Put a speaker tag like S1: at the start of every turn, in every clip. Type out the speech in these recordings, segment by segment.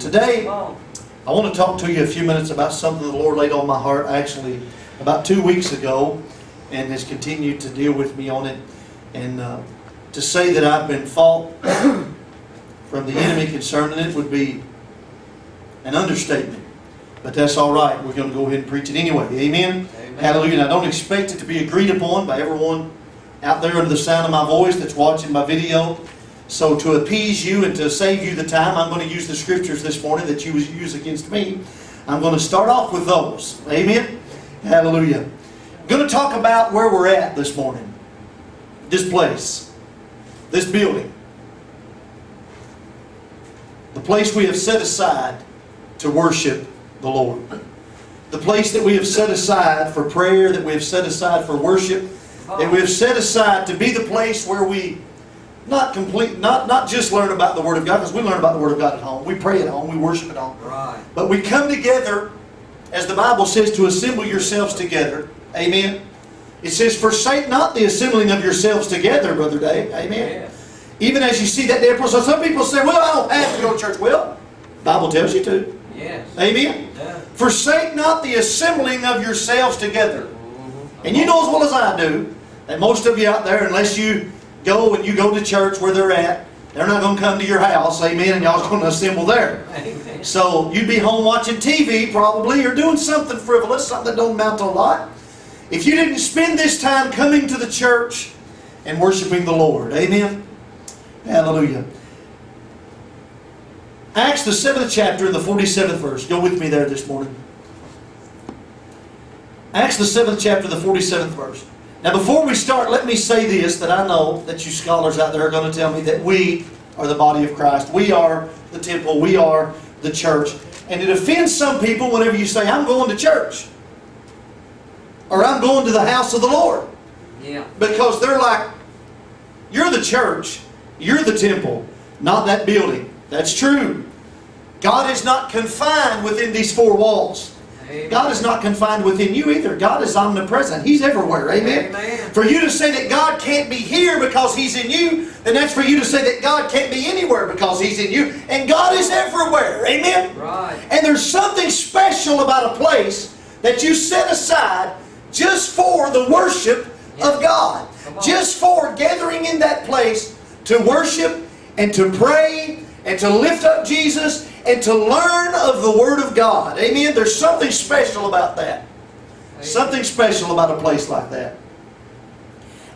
S1: Today, I want to talk to you a few minutes about something the Lord laid on my heart actually about two weeks ago and has continued to deal with me on it. And uh, to say that I've been fought from the enemy concerning it would be an understatement. But that's all right. We're going to go ahead and preach it anyway. Amen?
S2: Amen.
S1: Hallelujah. And I don't expect it to be agreed upon by everyone out there under the sound of my voice that's watching my video. So to appease you and to save you the time, I'm going to use the scriptures this morning that you use against me. I'm going to start off with those. Amen? Hallelujah. I'm going to talk about where we're at this morning. This place. This building. The place we have set aside to worship the Lord. The place that we have set aside for prayer, that we have set aside for worship, that we have set aside to be the place where we not complete, not, not just learn about the Word of God, because we learn about the Word of God at home. We pray at home, we worship at home.
S2: Right.
S1: But we come together, as the Bible says, to assemble yourselves together. Amen. It says, forsake not the assembling of yourselves together, Brother Dave. Amen.
S2: Yes.
S1: Even as you see that day, so some people say, well, I don't have to go to church. Well, the Bible tells you to.
S2: Yes.
S1: Amen.
S2: Yeah.
S1: Forsake not the assembling of yourselves together.
S2: Mhm.
S1: And you know as well as I do that most of you out there, unless you go and you go to church where they're at, they're not going to come to your house, amen, and y'all's going to assemble there.
S2: Amen.
S1: So you'd be home watching TV probably or doing something frivolous, something that don't amount to a lot. If you didn't spend this time coming to the church and worshiping the Lord. Amen. Hallelujah. Acts the 7th chapter and the 47th verse. Go with me there this morning. Acts the 7th chapter, the 47th verse. Now before we start, let me say this, that I know that you scholars out there are going to tell me that we are the body of Christ. We are the temple. We are the church. And it offends some people whenever you say, I'm going to church. Or I'm going to the house of the Lord.
S2: Yeah.
S1: Because they're like, you're the church, you're the temple, not that building. That's true. God is not confined within these four walls.
S2: Amen.
S1: God is not confined within you either. God is omnipresent. He's everywhere. Amen?
S2: Amen.
S1: For you to say that God can't be here because He's in you, then that's for you to say that God can't be anywhere because He's in you. And God is everywhere. Amen?
S2: Right.
S1: And there's something special about a place that you set aside just for the worship of God. Just for gathering in that place to worship and to pray and to lift up Jesus and to learn of the Word of God. Amen. There's something special about that. Something special about a place like that.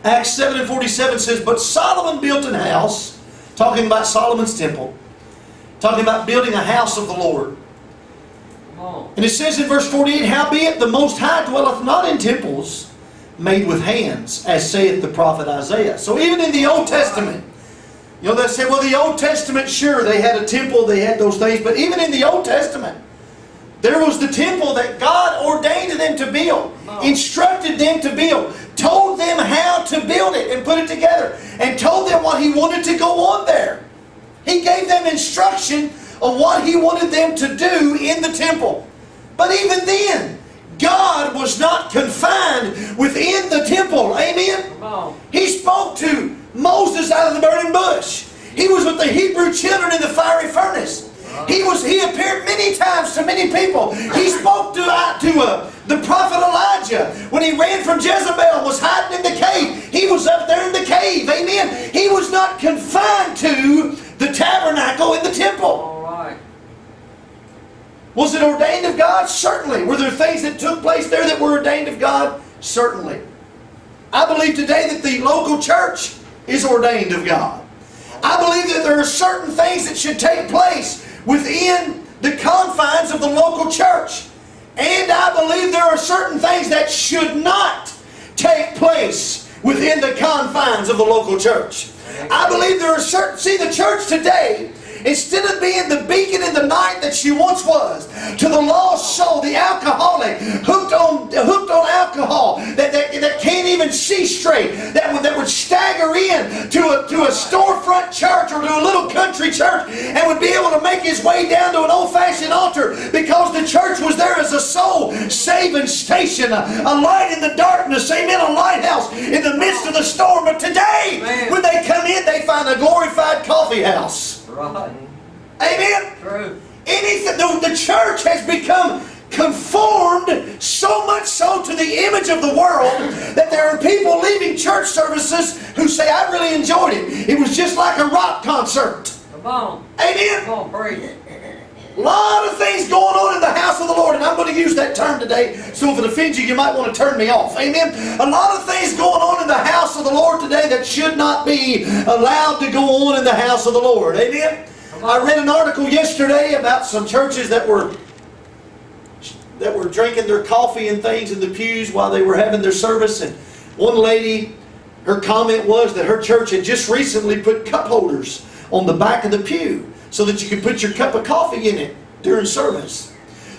S1: Acts 7 and 47 says, But Solomon built an house, talking about Solomon's temple, talking about building a house of the Lord. And it says in verse 48, Howbeit the Most High dwelleth not in temples made with hands, as saith the prophet Isaiah. So even in the Old Testament, you know, they say, well, the Old Testament, sure, they had a temple, they had those things, but even in the Old Testament, there was the temple that God ordained them to build, instructed them to build, told them how to build it and put it together, and told them what He wanted to go on there. He gave them instruction of what He wanted them to do in the temple. But even then, God was not confined within the temple. Amen? He spoke to Moses out of the burning bush. He was with the Hebrew children in the fiery furnace. He was. He appeared many times to many people. He spoke to uh, to uh, the prophet Elijah when he ran from Jezebel, was hiding in the cave. He was up there in the cave. Amen. He was not confined to the tabernacle in the temple. Was it ordained of God? Certainly. Were there things that took place there that were ordained of God? Certainly. I believe today that the local church is ordained of God. I believe that there are certain things that should take place within the confines of the local church. And I believe there are certain things that should not take place within the confines of the local church. I believe there are certain, see, the church today, instead of being the beacon in the night that she once was, to the lost soul, the alcoholic, hooked on, hooked on alcohol, that, that, that can't even see straight, that would, that would stagger in to a, to a storefront church or to a little country church and would be able to make his way down to an old-fashioned altar because the church was there as a soul-saving station, a, a light in the darkness, amen, a lighthouse in the midst of the storm. But today,
S2: Amen.
S1: when they come in, they find a glorified coffee house.
S2: Right.
S1: Amen?
S2: True.
S1: In the, the, church has become conformed so much so to the image of the world that there are people leaving church services who say, I really enjoyed it. It was just like a rock concert.
S2: Come on.
S1: Amen.
S2: Come on, preach.
S1: A lot of things going on in the house of the Lord, and I'm going to use that term today, so if it offends you, you might want to turn me off. Amen. A lot of things going on in the house of the Lord today that should not be allowed to go on in the house of the Lord. Amen. I read an article yesterday about some churches that were that were drinking their coffee and things in the pews while they were having their service, and one lady, her comment was that her church had just recently put cup holders on the back of the pew so that you can put your cup of coffee in it during service.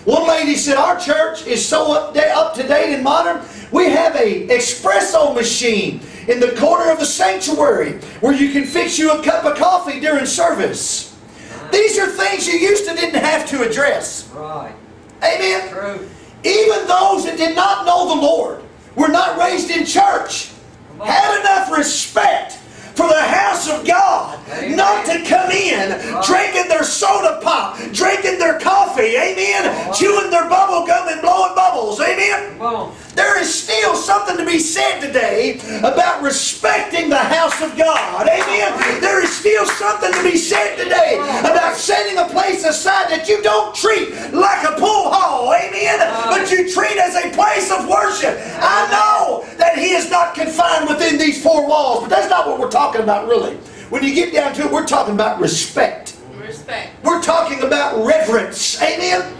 S1: One lady said, Our church is so up, up to date and modern, we have a espresso machine in the corner of the sanctuary where you can fix you a cup of coffee during service. These are things you used to didn't have to address.
S2: Right.
S1: Amen.
S2: True.
S1: Even those that did not know the Lord, were not raised in church, had enough respect for the house of God
S2: Amen.
S1: not to come in
S2: Right.
S1: drinking their soda pop, drinking their coffee, amen,
S2: Right.
S1: chewing their bubble gum and blowing bubbles, amen. There is still something to be said today about respecting the house of God. Amen. There is still something to be said today about setting a place aside that you don't treat like a pool hall. Amen. But you treat as a place of worship. I know that He is not confined within these four walls, but that's not what we're talking about really. When you get down to it, we're talking about respect.
S3: Respect.
S1: We're talking about reverence. Amen.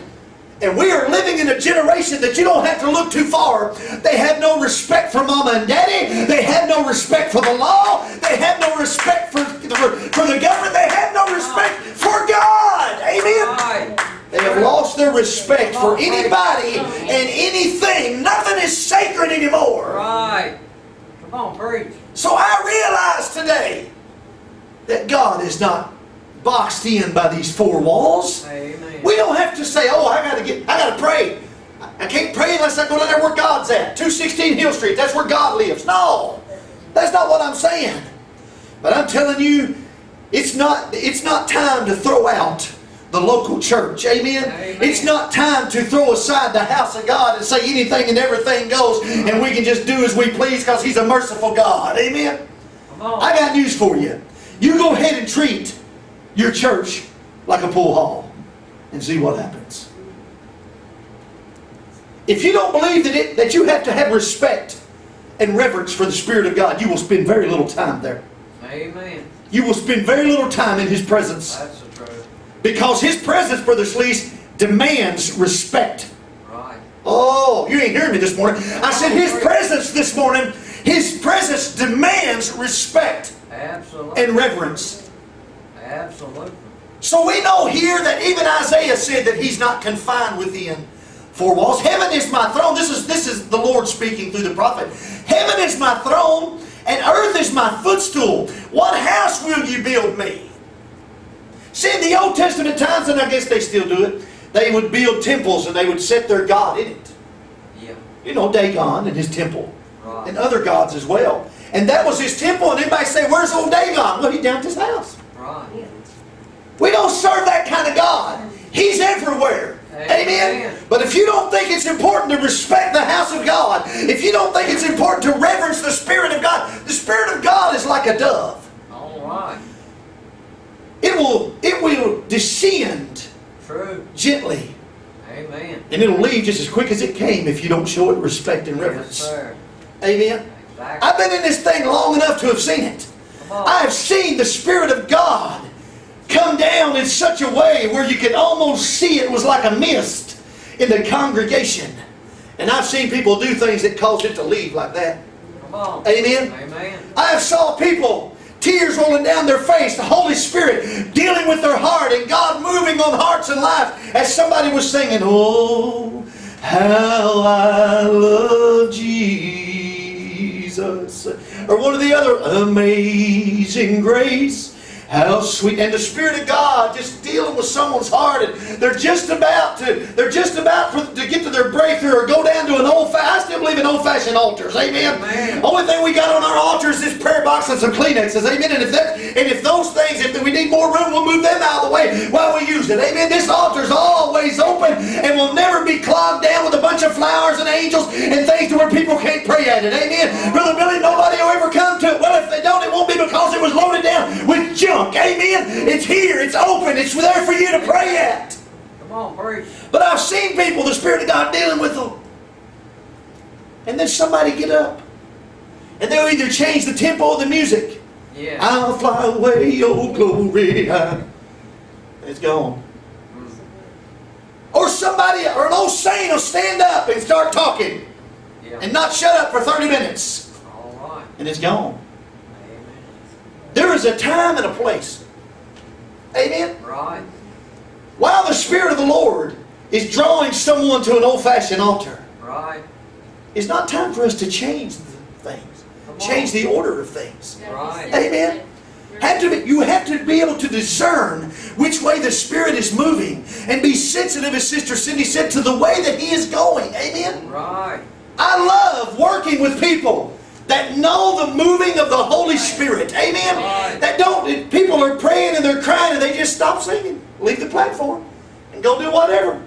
S1: And we are living in a generation that you don't have to look too far. They have no respect for mama and daddy. They have no respect for the law. They have no respect for, for, for the government. They have no respect for God. Amen. They have lost their respect for anybody and anything. Nothing is sacred anymore.
S2: Right. Come on, preach.
S1: So I realize today that God is not boxed in by these four walls.
S2: Amen.
S1: We don't have to say, oh, I gotta get, I gotta pray. I can't pray unless I go down there where God's at. 216 Hill Street, that's where God lives. No, that's not what I'm saying. But I'm telling you, it's not, it's not time to throw out the local church. Amen?
S2: Amen.
S1: It's not time to throw aside the house of God and say anything and everything goes and we can just do as we please because He's a merciful God. Amen?
S2: Come on.
S1: I got news for you. You go ahead and treat your church like a pool hall and see what happens. If you don't believe that, it, that you have to have respect and reverence for the Spirit of God, you will spend very little time there.
S2: Amen.
S1: You will spend very little time in His presence
S2: That's the truth.
S1: because His presence, Brother Sleece, demands respect.
S2: Right.
S1: Oh, you ain't hearing me this morning. I said His presence this morning, His presence demands respect
S2: Absolutely.
S1: and reverence.
S2: Absolutely.
S1: So we know here that even Isaiah said that he's not confined within four walls. Heaven is my throne. This is this is the Lord speaking through the prophet. Heaven is my throne, and earth is my footstool. What house will you build me? See, in the Old Testament times, and I guess they still do it, they would build temples and they would set their God in it.
S2: Yeah.
S1: You know, Dagon and his temple.
S2: Right.
S1: And other gods as well. And that was his temple, and everybody say, Where's old Dagon? Well, he down at his house. We don't serve that kind of God. He's everywhere. Amen.
S2: Amen.
S1: But if you don't think it's important to respect the house of God, if you don't think it's important to reverence the Spirit of God, the Spirit of God is like a dove.
S2: All right.
S1: It will, it will descend
S2: True.
S1: gently,
S2: Amen.
S1: and it'll leave just as quick as it came if you don't show it respect and
S2: Yes,
S1: reverence.
S2: sir.
S1: Amen.
S2: Exactly.
S1: I've been in this thing long enough to have seen it. I have seen the Spirit of God come down in such a way where you could almost see it was like a mist in the congregation. And I've seen people do things that caused it to leave like that. Amen.
S2: Amen.
S1: I have saw people, tears rolling down their face, the Holy Spirit dealing with their heart, and God moving on hearts and lives as somebody was singing, Oh, how I love Jesus. Or one of the other, Amazing Grace, How sweet. And the Spirit of God just dealing with someone's heart and they're just about to, they're just about for, to get to their breakthrough or go down to an old I still believe in old fashioned altars. Amen.
S2: Amen.
S1: Only thing we got on our altars is this prayer box and some Kleenexes. Amen. And if that, and if those things, if we need more room, we'll move them out of the way while we use it. Amen. This altar's always open and will never be clogged down with a bunch of flowers and angels and things to where people can't pray at it. Amen. Brother Billy, nobody will ever come to it. Well, if they don't, it won't junk. Amen. It's here. It's open. It's there for you to pray at.
S2: Come on, preach.
S1: But I've seen people, the Spirit of God dealing with them. And then somebody get up. And they'll either change the tempo of the music.
S2: Yeah.
S1: I'll fly away, oh glory. I- It's gone. Or somebody, or an old saint will stand up and start talking
S2: Yeah.
S1: and not shut up for 30 minutes.
S2: All right.
S1: And it's gone.
S2: Amen.
S1: There is a time and a place. Amen.
S2: Right.
S1: While the Spirit of the Lord is drawing someone to an old fashioned altar,
S2: Right.
S1: it's not time for us to change things, change the order of things.
S2: Right.
S1: Amen. Have to be, you have to be able to discern which way the Spirit is moving and be sensitive, as Sister Cindy said, to the way that He is going. Amen.
S2: Right.
S1: I love working with people that know the moving of the Holy Spirit. Amen.
S2: Right.
S1: That don't, people are praying and they're crying and they just stop singing, leave the platform, and go do whatever.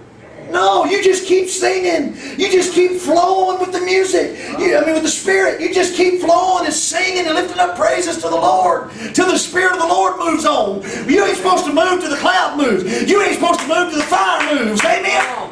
S1: No, you just keep singing. You just keep flowing with the music. You, I mean, with the Spirit. You just keep flowing and singing and lifting up praises to the Lord till the Spirit of the Lord moves on. You ain't supposed to move till the cloud moves. You ain't supposed to move till the fire moves. Amen.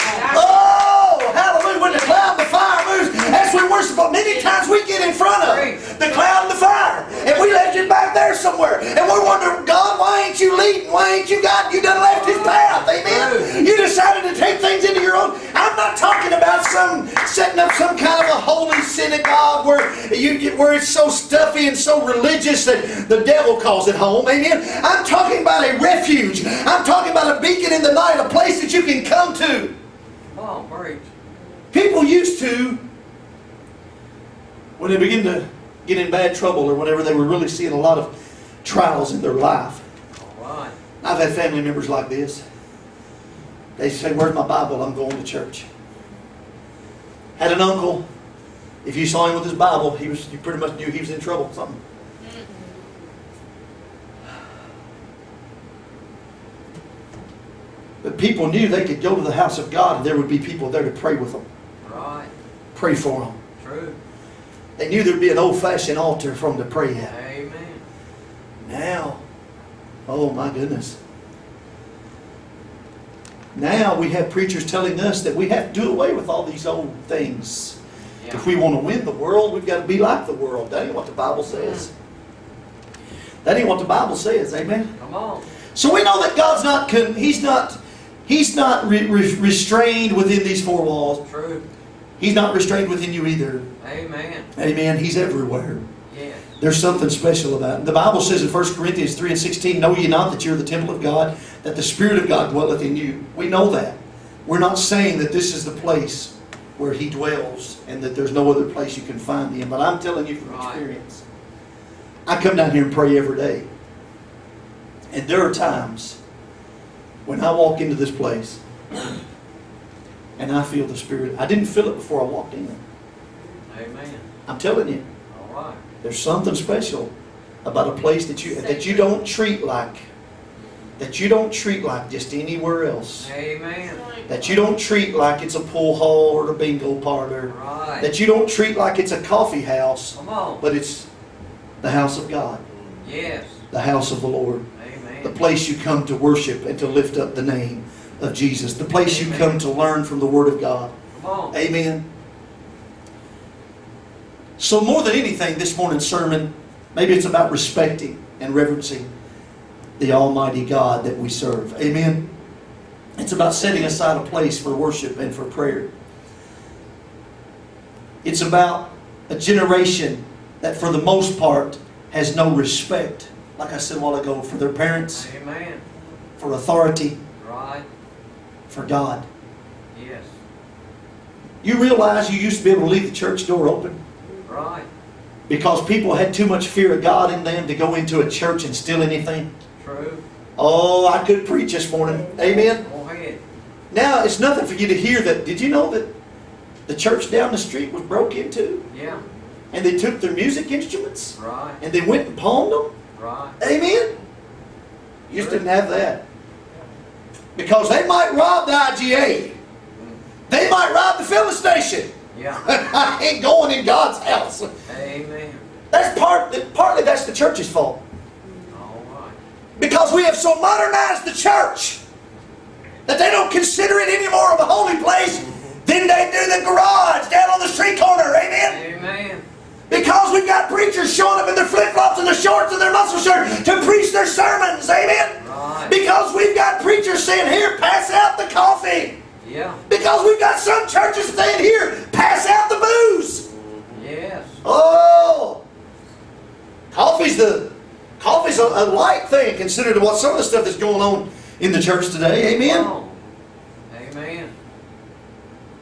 S2: Come on.
S3: That's exactly.
S1: Oh, hallelujah. When the cloud and the fire moves, that's we worship. Many times we get in front of the cloud and the fire, and we left it back there somewhere. And we're wondering, God, why ain't you leading? Why ain't you God? You done left his path. Amen. You decided to take things into your own. I'm not talking about some setting up some kind of a holy synagogue where you you- where it's so stuffy and so religious that the devil calls it home. Amen. I'm talking about a refuge. I'm talking about a beacon in the night, a place that you can come to.
S2: Oh, On, preach.
S1: People used to, when they begin to get in bad trouble or whenever they were really seeing a lot of trials in their life.
S2: All right.
S1: I've had family members like this. They say, Where's my Bible? I'm going to church. Had an uncle, if you saw him with his Bible, he was you pretty much knew he was in trouble something. But people knew they could go to the house of God and there would be people there to pray with them,
S2: Right.
S1: pray for them.
S2: True.
S1: They knew there'd be an old fashioned altar for them to pray at.
S2: Amen.
S1: Now, oh my goodness. Now we have preachers telling us that we have to do away with all these old things.
S2: Yeah.
S1: If we want to win the world, we've got to be like the world. That ain't what the Bible hmm. says. That ain't what the Bible says. Amen.
S2: Come on.
S1: So we know that God's not He's not He's not re- re- restrained within these four walls.
S2: True.
S1: He's not restrained within you either.
S2: Amen.
S1: Amen. He's everywhere.
S2: Yes.
S1: There's something special about it. The Bible says in 1 Corinthians 3 and 16, Know ye not that you're the temple of God, that the Spirit of God dwelleth in you. We know that. We're not saying that this is the place where He dwells and that there's no other place you can find Him. But I'm telling you from
S2: Right.
S1: experience. I come down here and pray every day. And there are times when I walk into this place and I feel the Spirit. I didn't feel it before I walked in.
S2: Amen.
S1: I'm telling you.
S2: All right.
S1: There's something special about a place that you that you don't treat like that you don't treat like just anywhere else.
S2: Amen.
S1: That you don't treat like it's a pool hall or a bingo parlor.
S2: Right.
S1: That you don't treat like it's a coffee house,
S2: Come on.
S1: but it's the house of God,
S2: Yes.
S1: the house of the Lord. The place you come to worship and to lift up the name of Jesus, the place you come to learn from the Word of God. Amen. So, more than anything, this morning's sermon, maybe it's about respecting and reverencing the Almighty God that we serve. Amen. It's about setting aside a place for worship and for prayer. It's about a generation that, for the most part, has no respect, like I said a while ago, for their parents,
S2: Amen.
S1: for authority,
S2: Right.
S1: for God.
S2: Yes.
S1: You realize you used to be able to leave the church door open?
S2: Right.
S1: Because people had too much fear of God in them to go into a church and steal anything.
S2: True.
S1: Oh, I could preach this morning. Amen.
S2: Go ahead.
S1: Now, it's nothing for you to hear that. Did you know that the church down the street was broke into?
S2: Yeah.
S1: And they took their music instruments
S2: Right.
S1: and they went and pawned them?
S2: Right.
S1: Amen? You just didn't have that. Because they might rob the IGA. They might rob the filling station.
S2: Yeah.
S1: I ain't going in God's house.
S2: Amen.
S1: That's part, partly that's the church's fault.
S2: All right.
S1: Because we have so modernized the church that they don't consider it any more of a holy place than they do the garage down on the street corner. Amen?
S2: Amen.
S1: Because we've got preachers showing up in their flip-flops and their shorts and their muscle shirt to preach their sermons. Amen?
S2: Right.
S1: Because we've got preachers saying, here, pass out the coffee.
S2: Yeah.
S1: Because we've got some churches saying, here, pass out the booze.
S2: Yes.
S1: Oh! Coffee's the coffee's a, a light thing considered to what some of the stuff that's going on in the church today. Amen?
S2: Oh. Amen.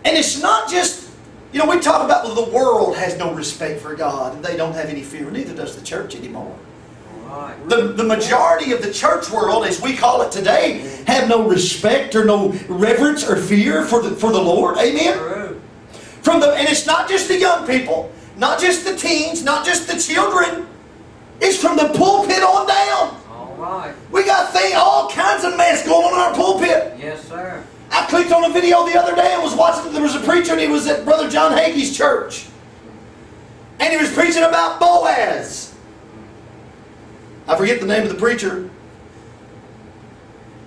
S1: And it's not just, you know, we talk about the world has no respect for God and they don't have any fear. Neither does the church anymore.
S2: Right.
S1: The, the majority of the church world, as we call it today, have no respect or no reverence or fear for the, for the Lord. Amen? From the, and it's not just the young people, not just the teens, not just the children. It's from the pulpit on down.
S2: All right.
S1: We got thing, all kinds of mess going on in our pulpit.
S2: Yes, sir.
S1: I clicked on a video the other day and was watching. There was a preacher and he was at Brother John Hagee's church, and he was preaching about Boaz. I forget the name of the preacher.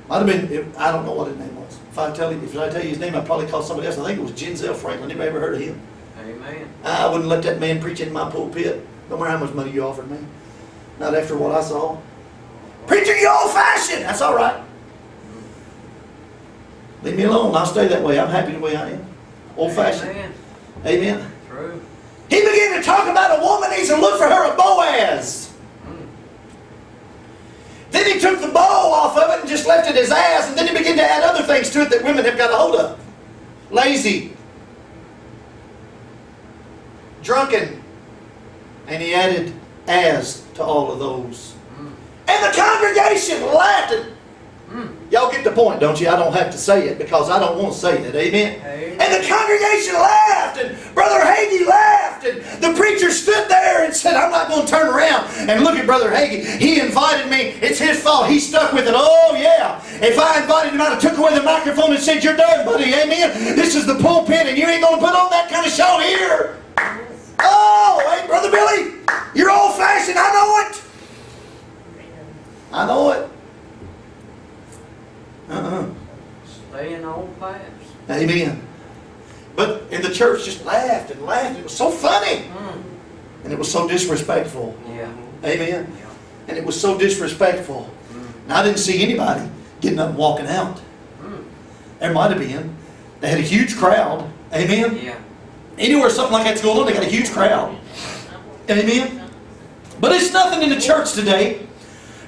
S1: Might have been. I don't know what his name was. If I tell you, if I tell you his name, I'd probably call somebody else. I think it was Jentezen Franklin. Anybody ever heard of him?
S2: Amen.
S1: I wouldn't let that man preach in my pulpit. No matter how much money you offered me. Not after what I saw. Preacher, you old fashioned. That's all right. Leave me alone. I'll stay that way. I'm happy the way I am. Old fashioned.
S2: Amen.
S1: Amen.
S2: True.
S1: He began to talk about a woman needs to look for her a Boaz.
S2: Mm.
S1: Then he took the bow off of it and just left it as ass, and then he began to add other things to it that women have got a hold of. Lazy. Drunken. And he added as to all of those.
S2: Mm.
S1: And the congregation laughed. Y'all get the point, don't you? I don't have to say it because I don't want to say it. Amen.
S2: Amen.
S1: And the congregation laughed, and Brother Hagee laughed, and the preacher stood there and said, I'm not going to turn around and look at Brother Hagee. He invited me. It's his fault. He stuck with it. Oh, yeah. If I invited him I'd have took away the microphone and said, You're done, buddy. Amen. This is the pulpit, and you ain't going to put on that kind of show here. Oh, hey, Brother Billy, you're old fashioned. I know it. I know it. Uh-uh.
S2: Stay in old paths.
S1: Amen. But and the church just laughed and laughed. It was so funny.
S2: Mm.
S1: And it was so disrespectful.
S2: Yeah.
S1: Amen.
S2: Yeah.
S1: And it was so disrespectful. And I didn't see anybody getting up and walking out.
S2: Mm.
S1: There might have been. They had a huge crowd. Amen.
S2: Yeah.
S1: Anywhere something like that's going on, they got a huge crowd. Amen. But it's nothing in the church today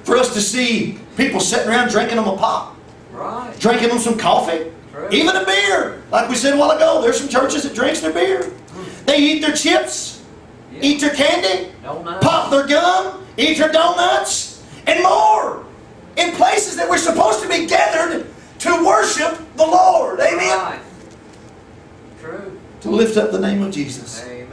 S1: for us to see people sitting around drinking them a pop,
S2: Right.
S1: drinking them some coffee,
S2: True.
S1: even a beer. Like we said a while ago, there's some churches that drinks their beer. Hmm. They eat their chips,
S2: Yeah.
S1: eat their candy,
S2: Don't
S1: pop their gum, eat their donuts, and more. In places that we're supposed to be gathered to worship the Lord. Amen.
S2: Right. True.
S1: To lift up the name of Jesus.
S2: Amen.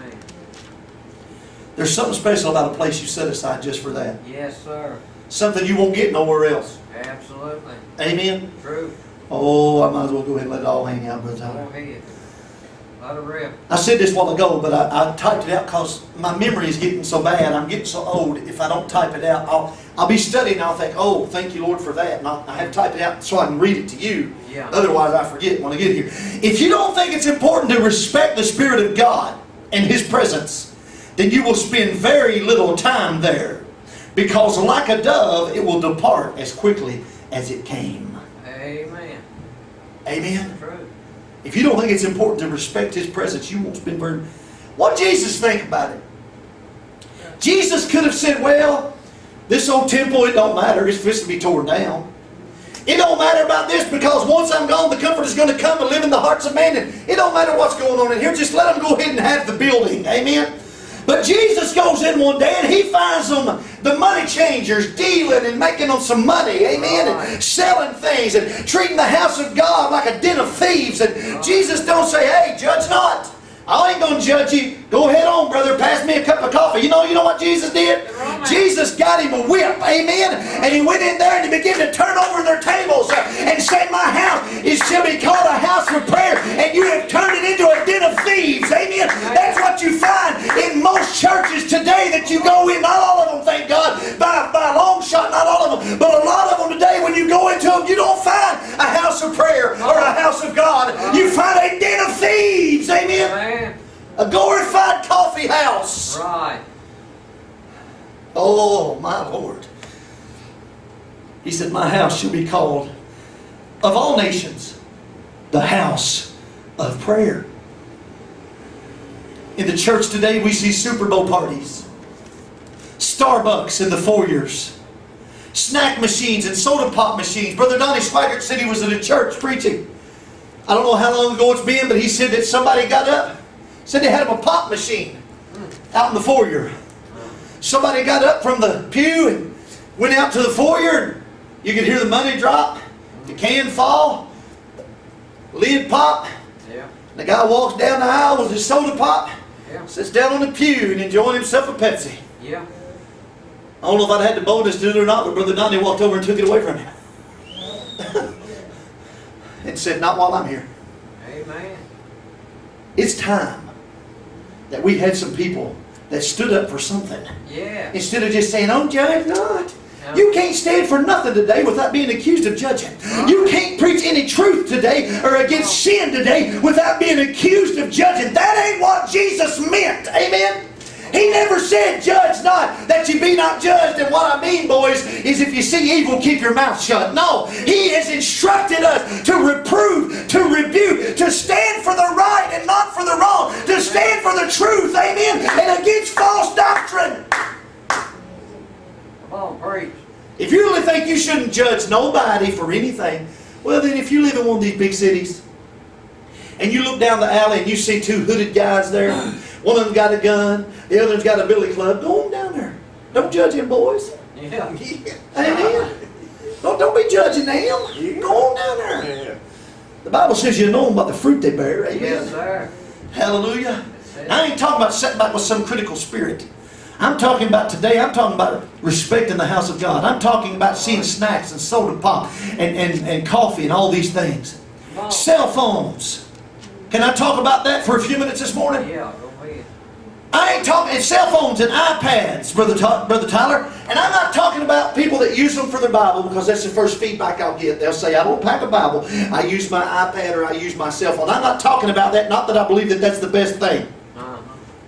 S1: There's something special about a place you set aside just for that.
S2: Yes, sir.
S1: Something you won't get nowhere else.
S2: Absolutely.
S1: Amen.
S2: True.
S1: Oh, I might as well go ahead and let it all hang out, Brother
S2: Go
S1: Tyler.
S2: ahead. Let it rip.
S1: I said this a while ago, but I, I typed it out because my memory is getting so bad. I'm getting so old. If I don't type it out, I'll, I'll be studying and I'll think, oh, thank you, Lord, for that. And I'll, I have to type it out so I can read it to you.
S2: Yeah.
S1: Otherwise, I forget when I get here. If you don't think it's important to respect the Spirit of God and His presence, then you will spend very little time there. Because like a dove, it will depart as quickly as it came.
S2: Amen.
S1: Amen.
S2: True.
S1: If you don't think it's important to respect His presence, you won't spend very... What did Jesus think about it? Jesus could have said, well, this old temple, it don't matter. It's supposed to be torn down. It don't matter about this because once I'm gone, the comfort is going to come and live in the hearts of men. And it don't matter what's going on in here. Just let them go ahead and have the building. Amen. But Jesus goes in one day and he finds them, the money changers, dealing and making them some money, amen, and selling things and treating the house of God like a den of thieves. And Jesus don't say, hey, judge not. I ain't gonna judge you. Go ahead on, brother. Pass me a cup of coffee. You know, you know what Jesus did? Jesus got him a whip, amen. And he went in there and he began to turn over their tables uh, and said, "My house is shall be called a house of prayer, and you have turned it into a den of thieves." Amen. That's what you find in most churches today that you go in. Not all of them, thank God, by by a long shot, not all of them, but a lot of them today. When you go into them, you don't find a house of prayer or a house of God. You find a den of thieves. Amen. A glorified coffee house.
S2: Right.
S1: Oh, my Lord. He said, My house shall be called, of all nations, the house of prayer. In the church today, we see Super Bowl parties, Starbucks in the foyers, snack machines and soda pop machines. Brother Donnie Schweigert said he was in a church preaching. I don't know how long ago it's been, but he said that somebody got up, said they had a pop machine out in the foyer. Somebody got up from the pew and went out to the foyer. You could hear the money drop, the can fall, lid pop.
S2: Yeah.
S1: The guy walks down the aisle with his soda pop,
S2: Yeah.
S1: sits down on the pew and enjoying himself a Pepsi.
S2: Yeah.
S1: I don't know if I'd had the boldness to do it or not, but Brother Donnie walked over and took it away from him. and said, Not while I'm here.
S2: Amen.
S1: It's time that we had some people that stood up for something.
S2: Yeah.
S1: Instead of just saying, oh, judge not.
S2: Yeah.
S1: You can't stand for nothing today without being accused of judging. You can't preach any truth today or against sin today without being accused of judging. That ain't what Jesus meant. Amen? He never said, judge not, that you be not judged. And what I mean, boys, is if you see evil, keep your mouth shut. No, He has instructed us to reprove, to rebuke, to stand for the right and not for the wrong, to stand for the truth, amen, and against false doctrine.
S2: Come on, preach.
S1: If you really think you shouldn't judge nobody for anything, well then if you live in one of these big cities and you look down the alley and you see two hooded guys there, one of them got a gun, the other one's got a billy club, go on down there. Don't judge him, boys.
S2: Yeah.
S1: Amen. Don't, don't be judging them. Go on down there. The Bible says you know them by the fruit they bear. Amen.
S2: Yes, sir.
S1: Hallelujah. I ain't talking about sitting back with some critical spirit. I'm talking about today, I'm talking about respecting the house of God. I'm talking about seeing snacks and soda pop and, and, and coffee and all these things. Cell phones. Can I talk about that for a few minutes this morning?
S2: Yeah.
S1: I ain't talking cell phones and iPads, brother, brother Tyler. And I'm not talking about people that use them for their Bible because that's the first feedback I'll get. They'll say, "I don't pack a Bible. I use my iPad or I use my cell phone." I'm not talking about that. Not that I believe that that's the best thing.
S2: Uh-huh.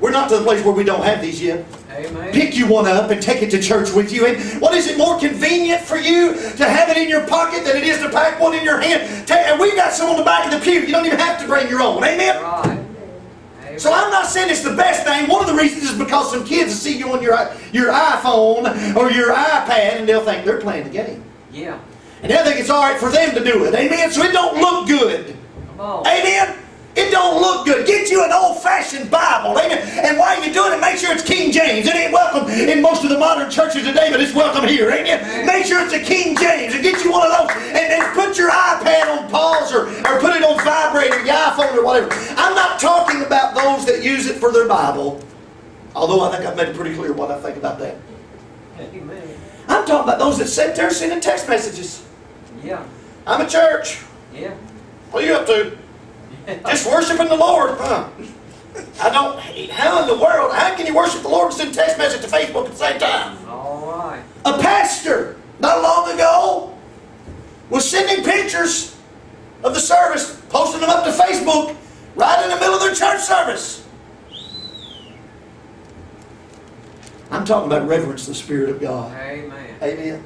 S1: We're not to the place where we don't have these yet.
S2: Amen.
S1: Pick you one up and take it to church with you. And what is it more convenient for you to have it in your pocket than it is to pack one in your hand? And we've got some on the back of the pew. You don't even have to bring your own. Amen.
S2: Right.
S1: So I'm not saying it's the best thing. One of the reasons is because some kids will see you on your your iPhone or your iPad and they'll think they're playing the game.
S2: Yeah.
S1: And they'll think it's all right for them to do it. Amen. So it don't look good. Amen. It don't look good. Get you an old-fashioned Bible. Amen. And while you're doing it, make sure it's King James. It ain't welcome in most of the modern churches today, but it's welcome here. Amen. Make sure it's a King James and get you one of those. And then put your iPad on pause or, or put it on vibrate or your iPhone or whatever. I'm not talking about those that use it for their Bible. Although I think I've made it pretty clear what I think about that.
S2: Amen.
S1: I'm talking about those that sit there sending text messages.
S2: Yeah.
S1: I'm a church.
S2: Yeah.
S1: What are you up to? Just worshiping the Lord. Huh. I don't. How in the world? How can you worship the Lord and send text message to Facebook at the same time?
S2: All right.
S1: A pastor not long ago was sending pictures of the service, posting them up to Facebook right in the middle of their church service. I'm talking about reverence the Spirit of God.
S2: Amen.
S1: Amen.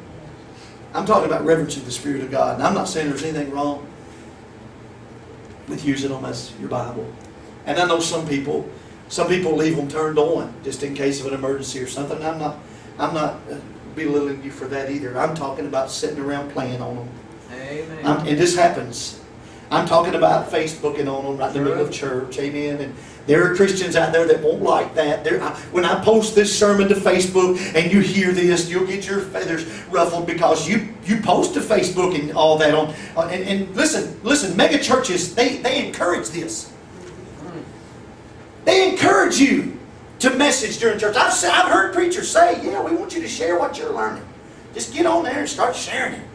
S1: I'm talking about reverencing the Spirit of God. And I'm not saying there's anything wrong with using them as your Bible. And I know some people, some people leave them turned on just in case of an emergency or something. I'm not, I'm not uh, belittling you for that either. I'm talking about sitting around playing on them.
S2: Amen.
S1: Um, and this happens. I'm talking about Facebooking on them right in the middle of church, amen. And there are Christians out there that won't like that. There, I, when I post this sermon to Facebook and you hear this, you'll get your feathers ruffled because you you post to Facebook and all that on. on- and, and listen, listen, mega churches they they encourage this. They encourage you to message during church. I've I've heard preachers say, "Yeah, we want you to share what you're learning. Just get on there and start sharing it."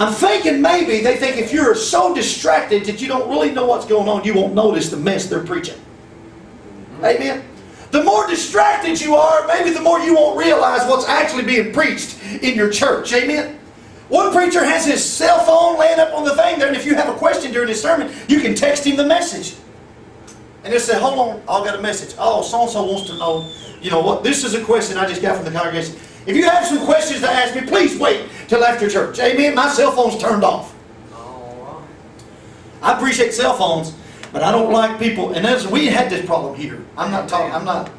S1: I'm thinking maybe they think if you're so distracted that you don't really know what's going on, you won't notice the mess they're preaching. Mm-hmm. Amen. The more distracted you are, maybe the more you won't realize what's actually being preached in your church. Amen. One preacher has his cell phone laying up on the thing there, and if you have a question during his sermon, you can text him the message. And he'll say, Hold on, I've got a message. Oh, so and so wants to know, you know what? This is a question I just got from the congregation. If you have some questions to ask me, please wait till after church. Amen. My cell phone's turned off.
S2: Oh, All
S1: I appreciate cell phones, but I don't like people. And as we had this problem here. I'm not talking. I'm not.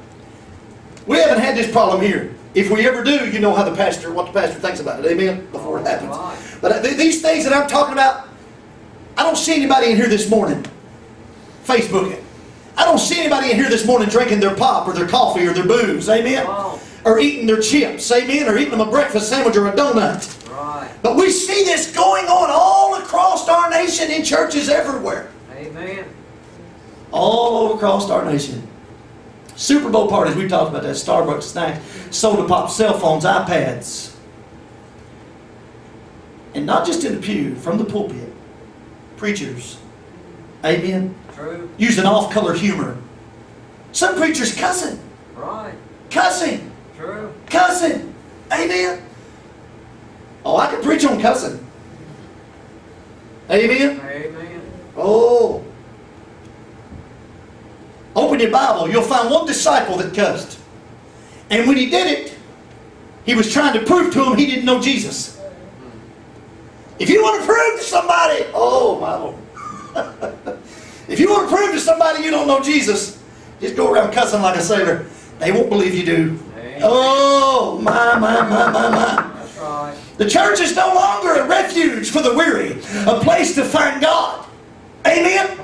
S1: We haven't had this problem here. If we ever do, you know how the pastor, what the pastor thinks about it. Amen. Before it oh, happens.
S2: Right.
S1: But uh, these things that I'm talking about, I don't see anybody in here this morning Facebooking. I don't see anybody in here this morning drinking their pop or their coffee or their booze. Amen.
S2: Wow.
S1: Or eating their chips. Amen. Or eating them a breakfast sandwich or a donut.
S2: Right.
S1: But we see this going on all across our nation in churches everywhere.
S2: Amen.
S1: All over across our nation. Super Bowl parties, we talked about that. Starbucks snacks, soda pop, cell phones, iPads. And not just in the pew, from the pulpit. Preachers. Amen.
S2: True.
S1: Using off color humor. Some preachers cussing.
S2: Right.
S1: Cussing.
S2: True.
S1: Cussing. Amen. Oh, I can preach on cussing. Amen.
S2: Amen.
S1: Oh. Open your Bible. You'll find one disciple that cussed. And when he did it, he was trying to prove to him he didn't know Jesus. Hmm. If you want to prove to somebody, oh my Lord. if you want to prove to somebody you don't know Jesus, just go around cussing like a sailor. They won't believe you do.
S2: Amen.
S1: Oh, my, my, my, my, my.
S2: That's right.
S1: The church is no longer a refuge for the weary, a place to find God. Amen?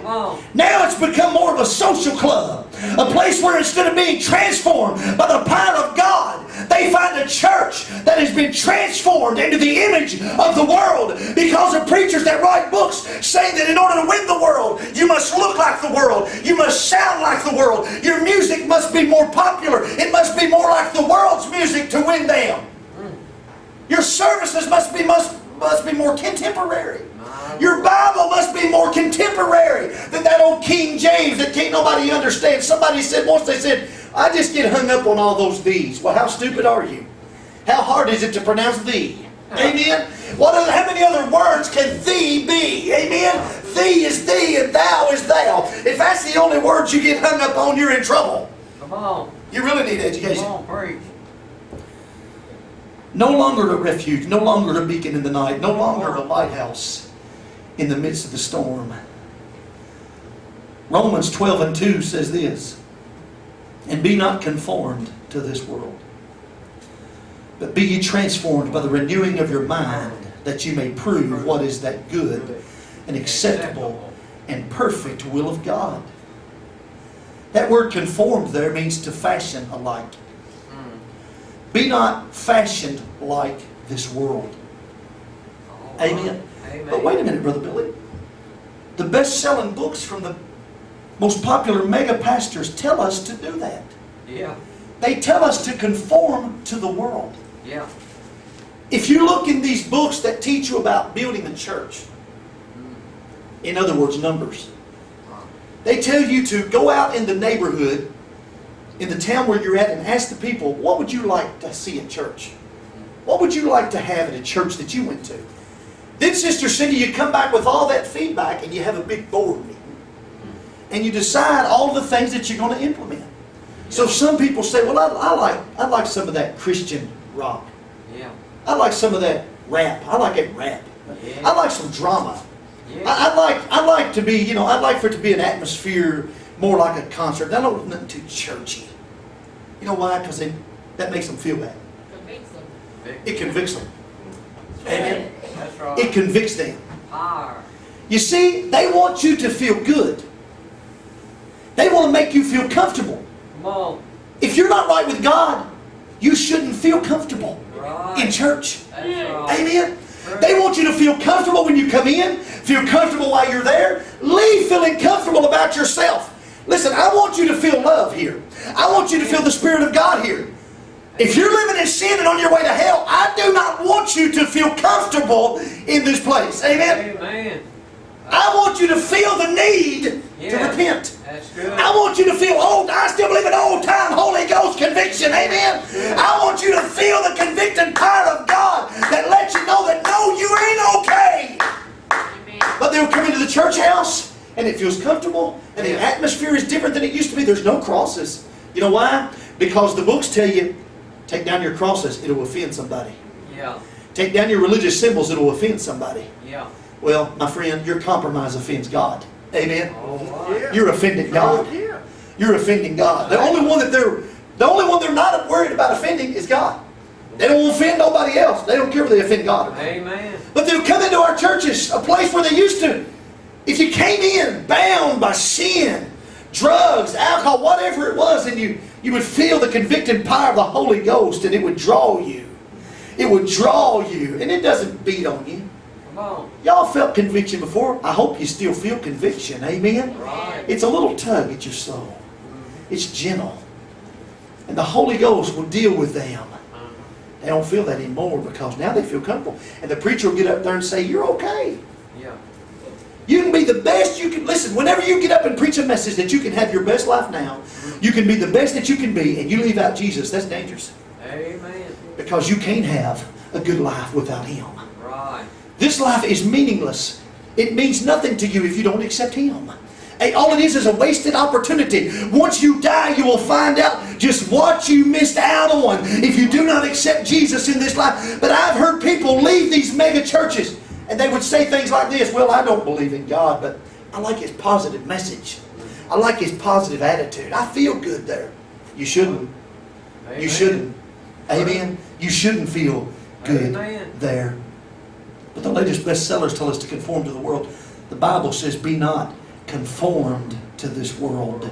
S1: Now it's become more of a social club, a place where instead of being transformed by the power of God, they find a church that has been transformed into the image of the world because of preachers that write books saying that in order to win the world, you must look like the world, you must sound like the world, your music must be more popular, it must be more like the world's music to win them. Your services must be must, must be more contemporary. Your Bible must be more contemporary than that old King James that can't nobody understand. Somebody said once, they said, I just get hung up on all those these. Well, how stupid are you? How hard is it to pronounce thee? Amen? What other, how many other words can thee be? Amen? Thee is thee and thou is thou. If that's the only words you get hung up on, you're in trouble.
S2: Come on.
S1: You really need education.
S2: Come on, preach.
S1: No longer a refuge, no longer a beacon in the night, no longer a lighthouse in the midst of the storm. Romans 12 and 2 says this And be not conformed to this world, but be ye transformed by the renewing of your mind, that you may prove what is that good and acceptable and perfect will of God. That word conformed there means to fashion alike. Be not fashioned like this world. Amen.
S2: Amen.
S1: But wait a minute, Brother Billy. The best selling books from the most popular mega pastors tell us to do that.
S2: Yeah.
S1: They tell us to conform to the world.
S2: Yeah.
S1: If you look in these books that teach you about building a church, in other words, numbers, they tell you to go out in the neighborhood, in the town where you're at, and ask the people, what would you like to see at church? What would you like to have at a church that you went to? Then, Sister Cindy, you come back with all that feedback and you have a big board meeting. And you decide all the things that you're going to implement. So some people say, well, I, I like I like some of that Christian rock.
S2: Yeah.
S1: I like some of that rap. I like it rap.
S2: Yeah.
S1: I like some drama.
S2: Yeah.
S1: I, I'd like I'd like to be, you know, I'd like for it to be an atmosphere more like a concert. I don't want nothing too churchy. You know why? Because that makes them feel bad.
S3: Convicts them.
S1: It convicts them. Amen.
S2: Right.
S1: It convicts them.
S2: Power.
S1: You see, they want you to feel good. They want to make you feel comfortable.
S2: Come on.
S1: If you're not right with God, you shouldn't feel comfortable
S2: Right.
S1: in church.
S2: That's right.
S1: Amen. They want you to feel comfortable when you come in, feel comfortable while you're there. Leave feeling comfortable about yourself. Listen, I want you to feel love here. I want you to feel the Spirit of God here. If you're living in sin and on your way to hell, I do not want you to feel comfortable in this place. Amen.
S2: Amen.
S1: I want you to feel the need to repent.
S2: That's good.
S1: I want you to feel old. I still believe in old time Holy Ghost conviction. Amen. I want you to feel the convicting power of God that lets you know that no, you ain't okay. Amen. But they'll come into the church house and it feels comfortable and the atmosphere is different than it used to be. There's no crosses. You know why? Because the books tell you take down your crosses, it'll offend somebody.
S2: Yeah.
S1: Take down your religious symbols, it'll offend somebody.
S2: Yeah.
S1: Well, my friend, your compromise offends God. Amen.
S2: Oh, All right.
S1: You're offending God.
S3: Yeah.
S1: You're offending God. The only one that they're the only one they're not worried about offending is God. They don't offend nobody else. They don't care if they offend God. or.
S2: Amen.
S1: But they'll come into our churches, a place where they used to. If you came in bound by sin, drugs, alcohol, whatever it was, and you, you would feel the convicting power of the Holy Ghost and it would draw you. It would draw you. And it doesn't beat on you.
S2: Come on.
S1: Y'all felt conviction before. I hope you still feel conviction. Amen.
S2: Right.
S1: It's a little tug at your soul. It's gentle. And the Holy Ghost will deal with them. They don't feel that anymore because now they feel comfortable. And the preacher will get up there and say, You're okay.
S2: Yeah.
S1: You can be the best you can. Listen, whenever you get up and preach a message that you can have your best life now, you can be the best that you can be, and you leave out Jesus, that's dangerous.
S2: Amen.
S1: Because you can't have a good life without Him.
S2: Right.
S1: This life is meaningless. It means nothing to you if you don't accept Him. All it is is a wasted opportunity. Once you die, you will find out just what you missed out on if you do not accept Jesus in this life. But I've heard people leave these mega churches and they would say things like this Well, I don't believe in God, but I like His positive message. I like His positive attitude. I feel good there. You shouldn't.
S2: Amen.
S1: You shouldn't. Amen. You shouldn't feel good
S2: Amen.
S1: there. But the latest bestsellers tell us to conform to the world. The Bible says, be not conformed to this world.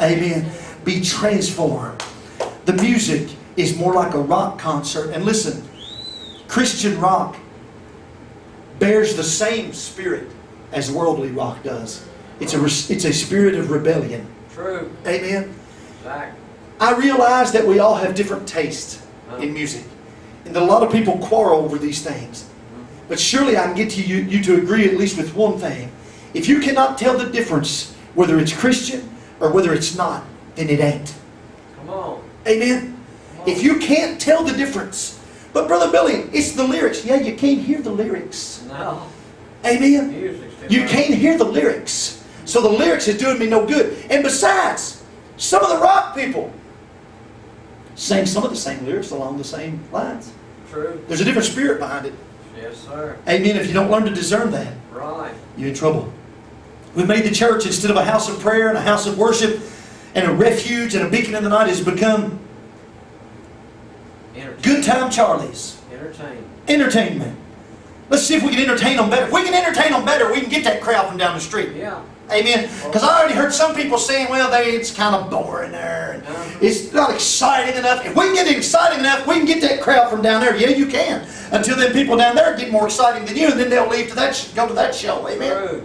S1: Amen. Be transformed. The music is more like a rock concert. And listen, Christian rock bears the same spirit as worldly rock does. It's a, it's a spirit of rebellion.
S2: True.
S1: Amen.
S2: Exactly.
S1: I realize that we all have different tastes in music. And that a lot of people quarrel over these things. Hmm. But surely I can get to you, you to agree at least with one thing. If you cannot tell the difference whether it's Christian or whether it's not, then it ain't.
S2: Come on.
S1: Amen? If you can't tell the difference, but Brother Billy, it's the lyrics. Yeah, you can't hear the lyrics.
S2: No.
S1: Amen? You can't hear the lyrics. So the lyrics is doing me no good. And besides, some of the rock people sing some of the same lyrics along the same lines.
S2: True.
S1: There's a different spirit behind it.
S2: Yes, sir.
S1: Amen. If you don't learn to discern that,
S2: Right.
S1: you're in trouble. We've made the church instead of a house of prayer and a house of worship and a refuge and a beacon in the night has become. Good time Charlie's.
S2: Entertain.
S1: Entertainment. Let's see if we can entertain them better. If we can entertain them better, we can get that crowd from down the street.
S2: Yeah.
S1: Amen. Because I already heard some people saying, well, they, it's kind of boring there.
S2: Uh-huh.
S1: it's not exciting enough. If we can get it exciting enough, we can get that crowd from down there. Yeah, you can. Until then, people down there get more exciting than you, and then they'll leave to that, sh- go to that show. Amen.
S2: True.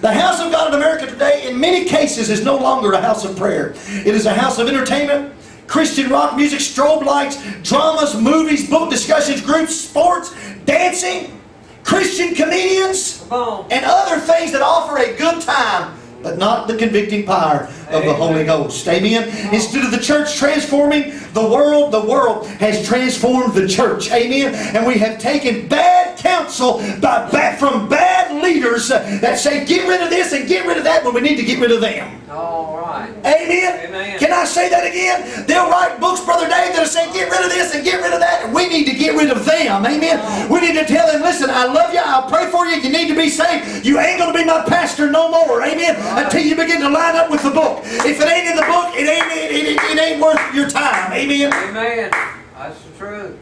S1: The house of God in America today, in many cases, is no longer a house of prayer. It is a house of entertainment, Christian rock music, strobe lights, dramas, movies, book discussions, groups, sports, dancing, Christian comedians, and other things that offer a good time, but not the convicting power of the Holy Ghost. Amen. Instead of the church transforming the world, the world has transformed the church. Amen. And we have taken bad counsel by, back from bad leaders that say, get rid of this and get rid of that when we need to get rid of them.
S2: All right.
S1: Amen.
S2: Amen.
S1: Can I say that again? They'll write books, Brother Dave, that'll say, get rid of this and get rid of that. And we need to get rid of them. Amen. We need to tell them, listen, I love you. I'll pray for you. You need to be saved. You ain't going to be my pastor no more. Amen. Until you begin to line up with the book. If it ain't in the book, it ain't, it, it, it ain't worth your time. Amen.
S2: Amen. That's the truth.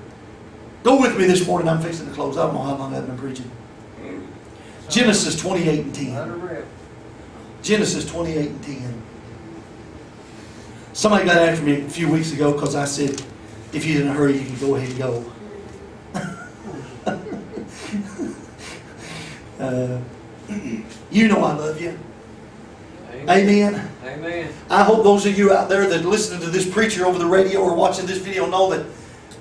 S1: Go with me this morning. I'm fixing to close. I don't know how long I've been preaching. Genesis 28 and 10.
S2: Let her rip.
S1: Genesis 28 and 10. Somebody got after me a few weeks ago because I said, if you're in a hurry, you can go ahead and go. uh, you know I love you. Amen.
S2: Amen.
S1: I hope those of you out there that listening to this preacher over the radio or watching this video know that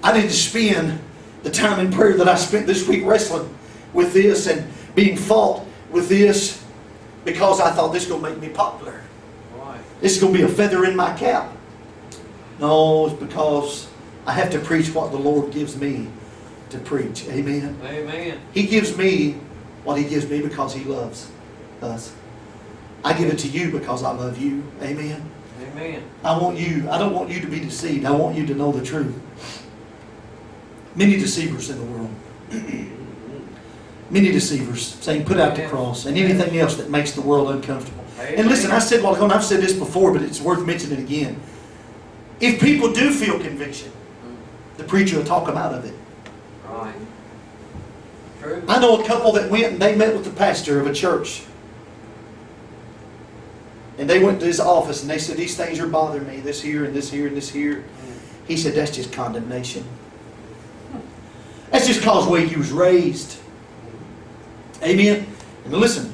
S1: I need to spend the time in prayer that I spent this week wrestling with this and being fought with this because I thought this is going to make me popular. This is going to be a feather in my cap. No, it's because I have to preach what the Lord gives me to preach. Amen.
S2: Amen.
S1: He gives me what He gives me because He loves us. I give it to you because I love you. Amen.
S2: Amen.
S1: I want you, I don't want you to be deceived. I want you to know the truth. Many deceivers in the world. Many deceivers saying, put out the cross and anything else that makes the world uncomfortable. And listen, I said while ago, and I've said this before, but it's worth mentioning again. If people do feel conviction, the preacher will talk them out of it.
S2: Right. True.
S1: I know a couple that went and they met with the pastor of a church. And they went to his office and they said, These things are bothering me, this here and this here and this here. He said, That's just condemnation. That's just because the way you was raised. Amen. And listen,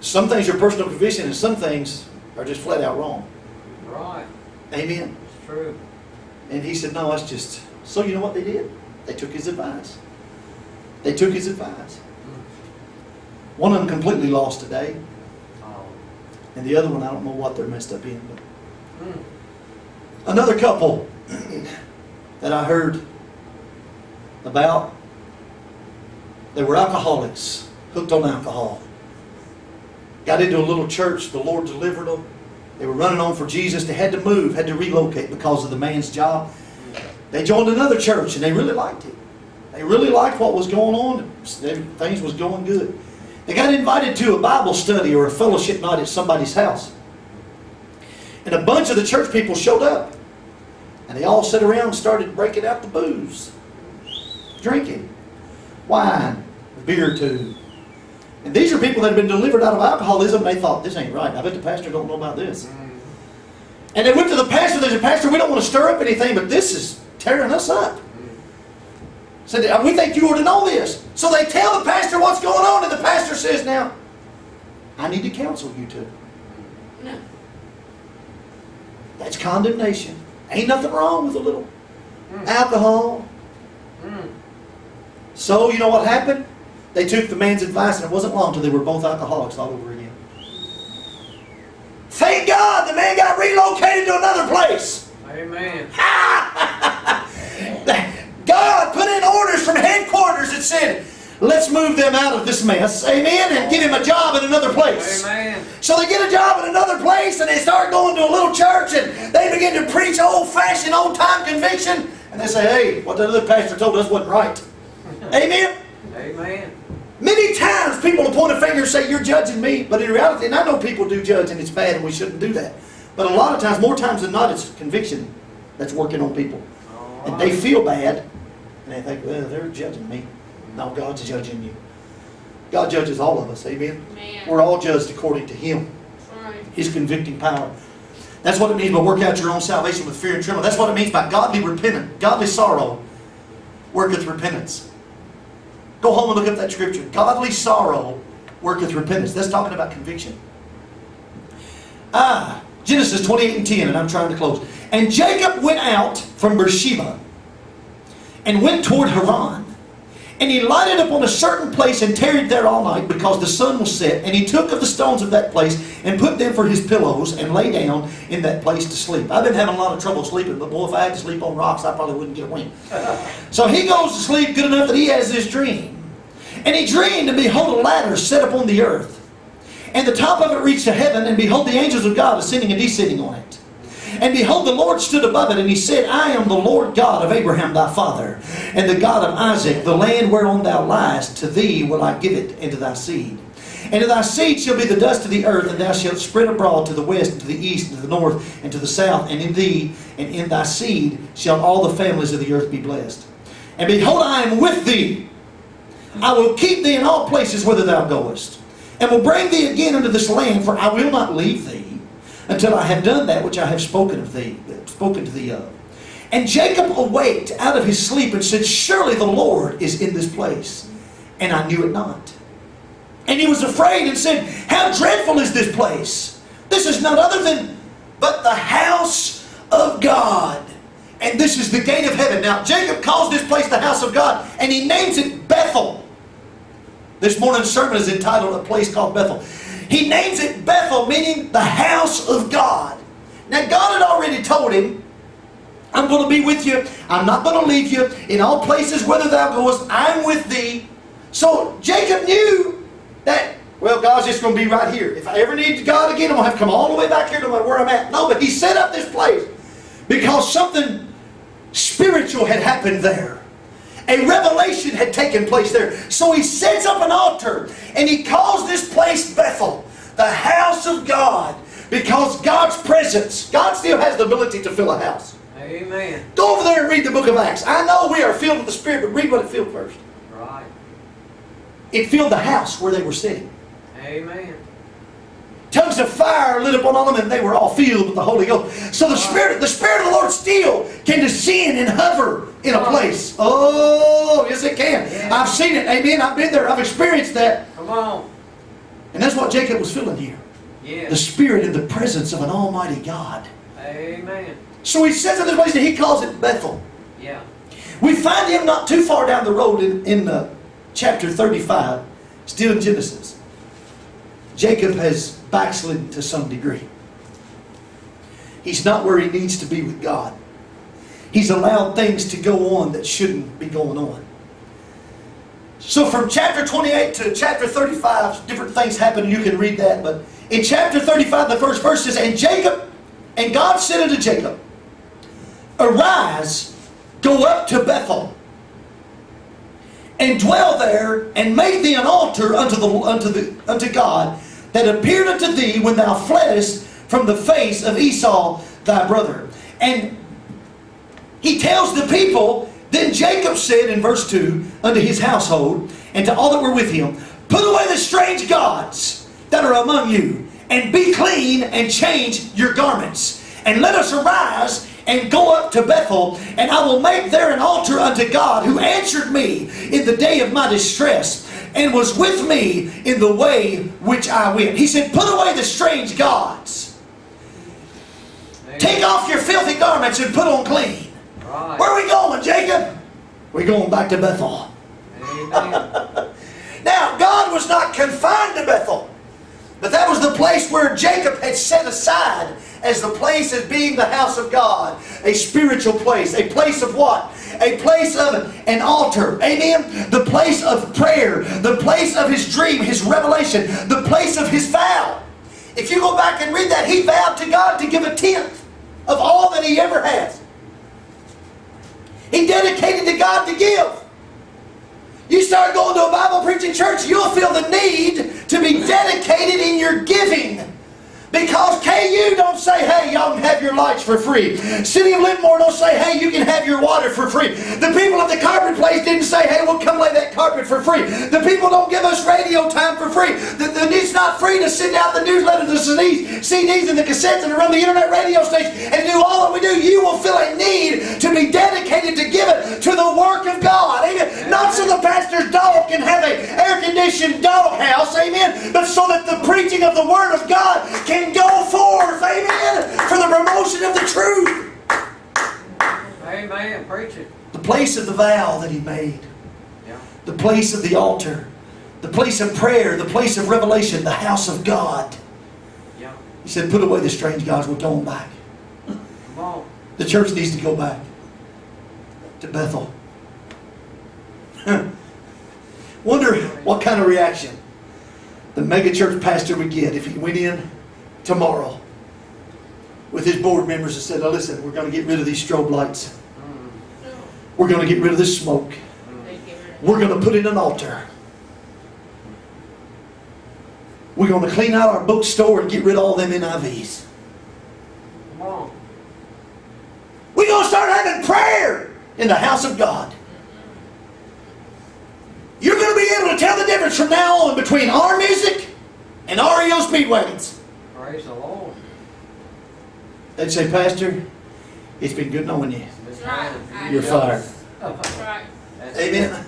S1: some things are personal conviction and some things are just flat out wrong.
S2: Right.
S1: Amen.
S2: It's true.
S1: And he said, No, that's just. So you know what they did? They took his advice. They took his advice. One of them completely lost today,
S2: Oh.
S1: and the other one, I don't know what they're messed up in. But
S2: Mm.
S1: another couple that I heard about, they were alcoholics, hooked on alcohol. Got into a little church, the Lord delivered them. They were running on for Jesus. They had to move, had to relocate because of the man's job. They joined another church and they really liked it. They really liked what was going on. Things was going good. They got invited to a Bible study or a fellowship night at somebody's house. And a bunch of the church people showed up. And they all sat around and started breaking out the booze. Drinking. Wine. Beer too. And these are people that have been delivered out of alcoholism. They thought, this ain't right. I bet the pastor don't know about this. And they went to the pastor. They said, Pastor, we don't want to stir up anything, but this is tearing us up. Said, we think you ought to know this. So they tell the pastor what's going on, and the pastor says, Now, I need to counsel you two. That's condemnation. Ain't nothing wrong with a little
S2: Mm.
S1: alcohol.
S2: Mm.
S1: So, you know what happened? They took the man's advice, and it wasn't long till they were both alcoholics all over again. Thank God the man got relocated to another place.
S2: Amen.
S1: God put in orders from headquarters that said, let's move them out of this mess, amen, and get him a job in another place.
S2: Amen.
S1: So they get a job in another place and they start going to a little church and they begin to preach old fashioned, old time conviction. And they say, hey, what the other pastor told us wasn't right. Amen.
S2: Amen.
S1: Many times people will point a finger and say, You're judging me. But in reality, and I know people do judge and it's bad and we shouldn't do that. But a lot of times, more times than not, it's conviction that's working on people. And they feel bad and they think, Well, they're judging me. No, God's judging you. God judges all of us. Amen.
S3: Man.
S1: We're all judged according to Him,
S3: Right.
S1: His convicting power. That's what it means by work out your own salvation with fear and trembling. That's what it means by godly repentance, godly sorrow worketh repentance. Go home and look up that scripture. Godly sorrow worketh repentance. That's talking about conviction. Ah, Genesis 28 and 10, and I'm trying to close. And Jacob went out from Beersheba and went toward Haran. And he lighted upon a certain place and tarried there all night because the sun was set. And he took of the stones of that place and put them for his pillows and lay down in that place to sleep. I've been having a lot of trouble sleeping, but boy, if I had to sleep on rocks, I probably wouldn't get a wink. So he goes to sleep good enough that he has this dream. And he dreamed, and behold, a ladder set upon the earth. And the top of it reached to heaven, and behold, the angels of God ascending and descending on it. And behold, the Lord stood above it, and he said, I am the Lord God of Abraham thy father, and the God of Isaac. The land whereon thou liest, to thee will I give it, and to thy seed. And to thy seed shall be the dust of the earth, and thou shalt spread abroad to the west, and to the east, and to the north, and to the south. And in thee, and in thy seed, shall all the families of the earth be blessed. And behold, I am with thee. I will keep thee in all places whither thou goest, and will bring thee again into this land, for I will not leave thee until I have done that which I have spoken of thee, spoken to thee of. And Jacob awaked out of his sleep and said, Surely the Lord is in this place. And I knew it not. And he was afraid and said, How dreadful is this place! This is none other than but the house of God. And this is the gate of heaven. Now, Jacob calls this place the house of God, and he names it Bethel. This morning's sermon is entitled A Place Called Bethel. He names it Bethel, meaning the house of God. Now, God had already told him, I'm going to be with you. I'm not going to leave you. In all places whither thou goest, I'm with thee. So Jacob knew that, well, God's just going to be right here. If I ever need God again, I'm going to have to come all the way back here to where I'm at. No, but he set up this place because something spiritual had happened there. A revelation had taken place there. So he sets up an altar and he calls this place Bethel, the house of God, because God's presence, God still has the ability to fill a house.
S2: Amen.
S1: Go over there and read the book of Acts. I know we are filled with the Spirit, but read what it filled first.
S2: Right.
S1: It filled the house where they were sitting.
S2: Amen.
S1: Tongues of fire lit upon them, and they were all filled with the Holy Ghost. So the Spirit, the Spirit of the Lord still can descend and hover in a place. Oh, yes, it can.
S2: Yeah.
S1: I've seen it. Amen. I've been there. I've experienced that.
S2: Come on.
S1: And that's what Jacob was feeling here. The Spirit and the presence of an Almighty God.
S2: Amen.
S1: So he says in this place that he calls it Bethel.
S2: Yeah.
S1: We find him not too far down the road in, in uh, chapter 35, still in Genesis. Jacob has backslidden to some degree. He's not where he needs to be with God. He's allowed things to go on that shouldn't be going on. So from chapter 28 to chapter 35, different things happen. You can read that. But in chapter 35, the first verse says, And Jacob, and God said unto Jacob, Arise, go up to Bethel, and dwell there, and make thee an altar unto the unto the unto God that appeared unto thee when thou fleddest from the face of Esau thy brother. And he tells the people, then Jacob said in verse 2 unto his household and to all that were with him, Put away the strange gods that are among you, and be clean and change your garments. And let us arise and go up to Bethel, and I will make there an altar unto God who answered me in the day of my distress and was with me in the way which I went. He said, Put away the strange gods.
S2: Amen.
S1: Take off your filthy garments and put on clean.
S2: Right.
S1: Where are we going, Jacob? We're going back to Bethel. Now, God was not confined to Bethel, but that was the place where Jacob had set aside as the place as being the house of God, a spiritual place, a place of what? A place of an altar, amen? The place of prayer, the place of his dream, his revelation, the place of his vow. If you go back and read that, he vowed to God to give a tenth of all that he ever has. He dedicated to God to give. You start going to a Bible preaching church, you'll feel the need to be dedicated in your giving. Because KU don't say, hey, y'all can have your lights for free. City of Livermore don't say, hey, you can have your water for free. The people of the carpet place didn't say, hey, we'll come lay that carpet for free. The people don't give us radio time for free. The, the, it's not free to send out the newsletter, the CDs, CDs and the cassettes and to run the internet radio station and do all that we do. You will feel a need to be dedicated to give it to the work of God. Amen. Not so the pastor's dog can have a air-conditioned doghouse, amen, but so that the preaching of the Word of God can go forth, amen, for the promotion of the truth.
S2: Amen. Preach it.
S1: The place of the vow that he made,
S2: Yeah.
S1: the place of the altar, the place of prayer, the place of revelation, the house of God.
S2: Yeah.
S1: He said, put away the strange gods, we're going back.
S2: Come on.
S1: The church needs to go back to Bethel. Wonder what kind of reaction the megachurch pastor would get if he went in tomorrow with his board members and said, "Now listen, we're going to get rid of these strobe lights. We're going to get rid of this smoke. We're going to put in an altar. We're going to clean out our bookstore and get rid of all them NIVs. We're going to start having prayer in the house of God. You're going to be able to tell the difference from now on between our music and REO Speedwagons.
S2: Praise the Lord.
S1: They'd say, Pastor, it's been good knowing you.
S3: Right.
S1: You're fired.
S3: That's right.
S2: That's
S1: Amen.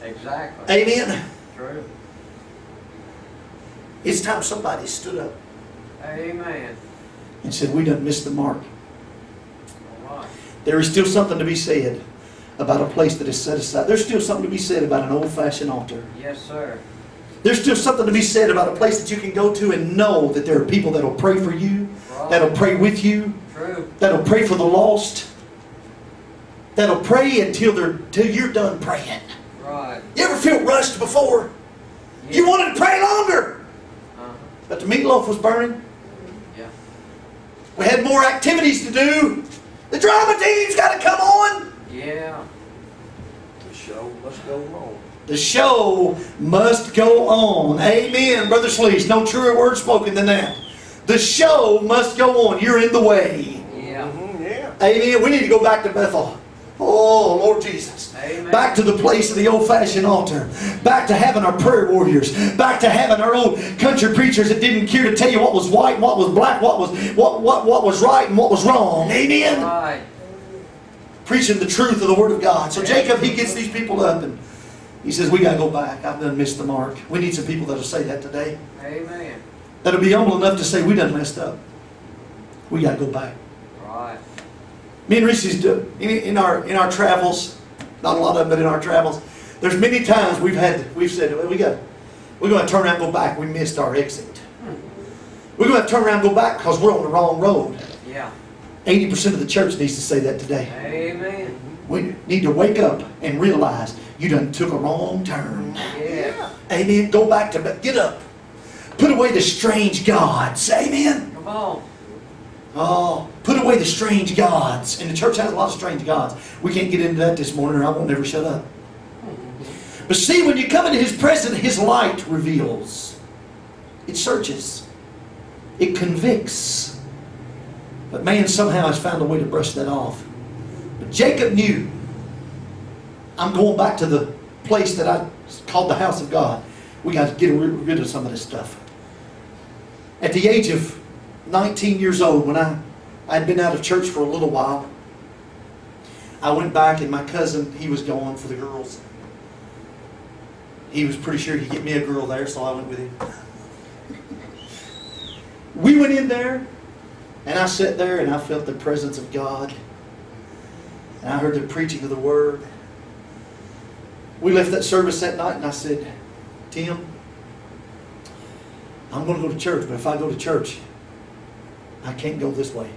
S2: it. Exactly.
S1: Amen.
S2: True.
S1: It's time somebody stood up
S2: Amen.
S1: and said, We done missed the mark.
S2: All right.
S1: There is still something to be said about a place that is set aside. There's still something to be said about an old fashioned altar.
S2: Yes, sir.
S1: There's still something to be said about a place that you can go to and know that there are people that'll pray for you,
S2: Right.
S1: that'll pray with you,
S2: True.
S1: that'll pray for the lost, that'll pray until they're till you're done praying.
S2: Right.
S1: You ever feel rushed before? You wanted to pray longer,
S2: Uh-huh.
S1: but the meatloaf was burning.
S2: Yeah.
S1: We had more activities to do. The drama team's got to come on.
S2: Yeah.
S4: The show must go on.
S1: The show must go on. Amen, Brother Sleece. No truer word spoken than that. The show must go on. You're in the way.
S2: Yeah.
S4: Mm-hmm, yeah.
S1: Amen. We need to go back to Bethel. Oh, Lord Jesus.
S2: Amen.
S1: Back to the place of the old fashioned altar. Back to having our prayer warriors. Back to having our old country preachers that didn't care to tell you what was white and what was black, what was what what, what was right and what was wrong. Amen.
S2: Right.
S1: Preaching the truth of the Word of God. So Jacob, he gets these people up and he says, We gotta go back. I've done missed the mark. We need some people that'll say that today.
S2: Amen.
S1: That'll be humble enough to say, We done messed up. We gotta go back.
S2: Right.
S1: Me and Reese's do in, in our in our travels, not a lot of them, but in our travels, there's many times we've had we've said well, we got we're going to turn around and go back. We missed our exit. Hmm. We're going to turn around and go back because we're on the wrong road.
S2: Yeah.
S1: Eighty percent of the church needs to say that today.
S2: Amen.
S1: We need to wake up and realize you done took a wrong turn.
S2: Yeah.
S1: Amen. Go back to. Get up. Put away the strange gods. Amen.
S2: Come on.
S1: Oh, put away the strange gods. And the church has a lot of strange gods. We can't get into that this morning or I won't never shut up. But see, when you come into His presence, His light reveals. It searches. It convicts. But man somehow has found a way to brush that off. But Jacob knew, I'm going back to the place that I called the house of God. We got to get rid of some of this stuff. At the age of 19 years old, when I I'd been out of church for a little while, I went back and my cousin, he was going for the girls. He was pretty sure he'd get me a girl there, so I went with him. We went in there, and I sat there and I felt the presence of God. And I heard the preaching of the Word. We left that service that night, and I said, Tim, I'm going to go to church, but if I go to church, I can't go this way.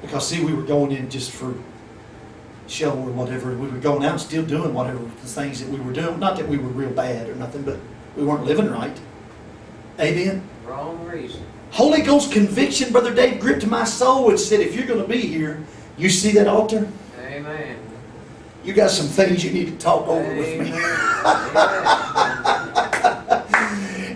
S1: Because, see, we were going in just for show or whatever. We were going out still doing whatever the things that we were doing. Not that we were real bad or nothing, but we weren't living right. Amen.
S2: Wrong reason.
S1: Holy Ghost conviction, Brother Dave, gripped my soul and said, if you're going to be here, you see that altar?
S2: Amen.
S1: You got some things you need to talk over with me.